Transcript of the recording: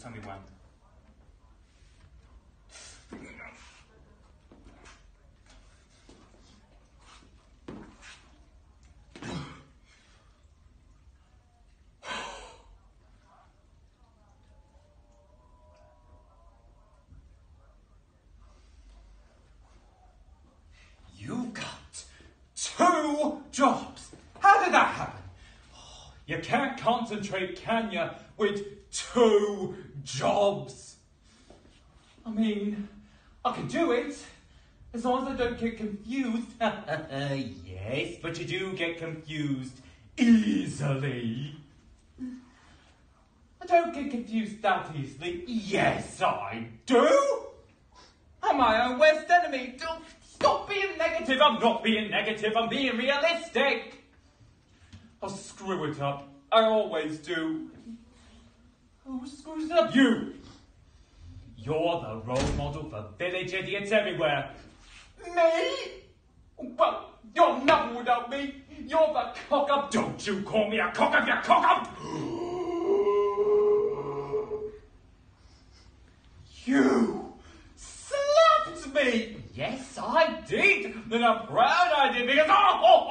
Tell me when. You've got two jobs. How did that happen? Oh, You can't concentrate, can you, with two jobs? I mean, I can do it, as long as I don't get confused. yes, but you do get confused easily. I don't get confused that easily. Yes, I do. I'm my own worst enemy. Don't stop being negative. I'm not being negative. I'm being realistic. Screw it up. I always do. Who screws up? You. You're the role model for village idiots everywhere. Me? Well, you're nothing without me. You're the cock up. Don't you call me a cock up, you cock up. You slapped me! Yes, I did! And I'm proud I did because oh,